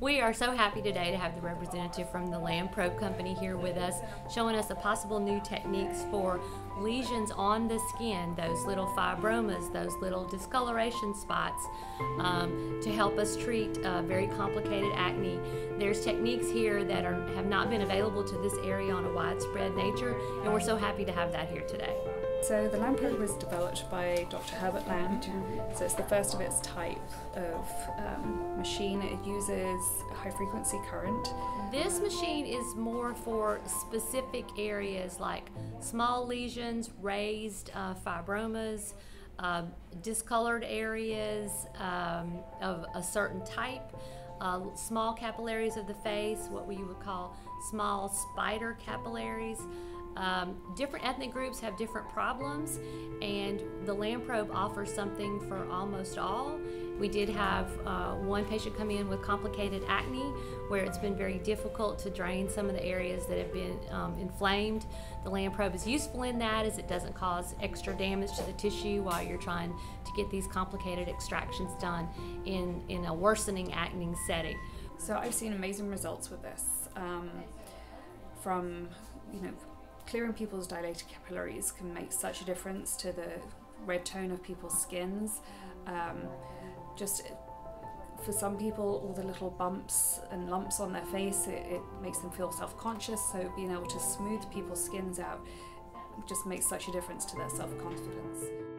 We are so happy today to have the representative from the Lamprobe Company here with us, showing us the possible new techniques for lesions on the skin, those little fibromas, those little discoloration spots, um, to help us treat uh, very complicated acne. There's techniques here that are, have not been available to this area on a widespread nature, and we're so happy to have that here today. So the Probe was developed by Dr. Herbert Land. So it's the first of its type of um, machine. It uses high frequency current. This machine is more for specific areas like small lesions, raised uh, fibromas, uh, discolored areas um, of a certain type. Uh, small capillaries of the face, what we would call small spider capillaries. Um, different ethnic groups have different problems, and the Lamprobe offers something for almost all. We did have uh, one patient come in with complicated acne where it's been very difficult to drain some of the areas that have been um, inflamed. The Lamprobe is useful in that as it doesn't cause extra damage to the tissue while you're trying to get these complicated extractions done in, in a worsening acne setting. So I've seen amazing results with this. Um, from, you know, clearing people's dilated capillaries can make such a difference to the red tone of people's skins. Um, just for some people, all the little bumps and lumps on their face, it, it makes them feel self-conscious. So being able to smooth people's skins out just makes such a difference to their self-confidence.